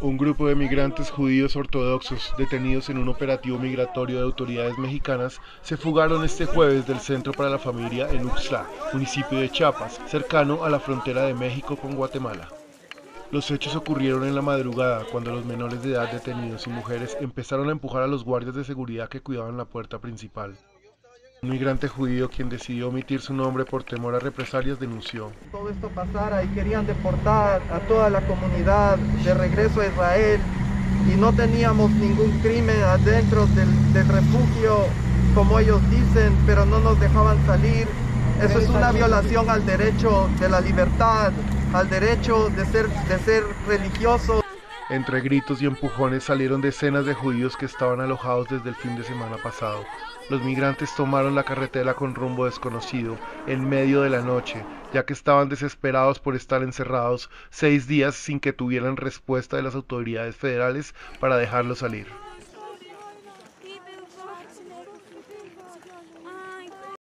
Un grupo de migrantes judíos ortodoxos detenidos en un operativo migratorio de autoridades mexicanas se fugaron este jueves del Centro para la Familia en Uxtla, municipio de Chiapas, cercano a la frontera de México con Guatemala. Los hechos ocurrieron en la madrugada cuando los menores de edad detenidos y mujeres empezaron a empujar a los guardias de seguridad que cuidaban la puerta principal. Un migrante judío quien decidió omitir su nombre por temor a represalias denunció. Todo esto pasara y querían deportar a toda la comunidad de regreso a Israel y no teníamos ningún crimen adentro del, del refugio como ellos dicen, pero no nos dejaban salir. Eso es una violación al derecho de la libertad, al derecho de ser, de ser religioso. Entre gritos y empujones salieron decenas de judíos que estaban alojados desde el fin de semana pasado. Los migrantes tomaron la carretera con rumbo desconocido en medio de la noche, ya que estaban desesperados por estar encerrados seis días sin que tuvieran respuesta de las autoridades federales para dejarlos salir.